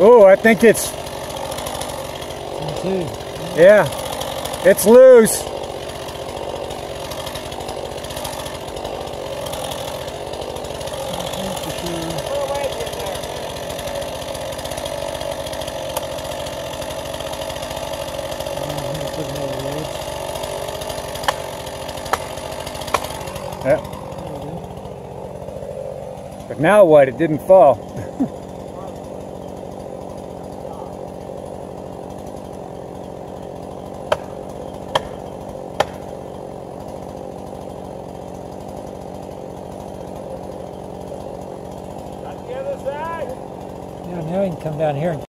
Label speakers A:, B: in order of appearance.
A: Oh, I think it's, yeah, it's loose.
B: I think for sure. I'm gonna put another wedge.
A: Yeah.
B: There we go.
A: But now what? It didn't fall.
B: Yeah, now you can come down here and